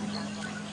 るじゃんこれ。